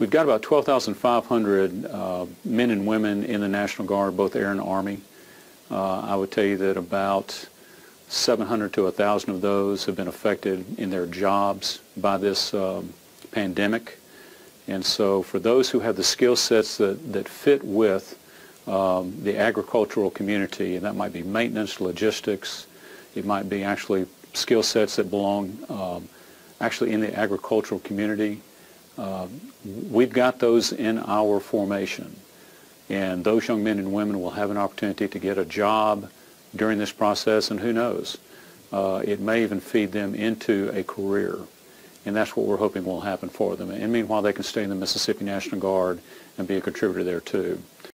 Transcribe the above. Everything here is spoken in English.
We've got about 12,500 uh, men and women in the National Guard, both Air and Army. Uh, I would tell you that about 700 to 1,000 of those have been affected in their jobs by this um, pandemic. And so for those who have the skill sets that, that fit with um, the agricultural community, and that might be maintenance, logistics, it might be actually skill sets that belong um, actually in the agricultural community. We've got those in our formation. And those young men and women will have an opportunity to get a job during this process, and who knows, uh, it may even feed them into a career. And that's what we're hoping will happen for them. And meanwhile, they can stay in the Mississippi National Guard and be a contributor there too.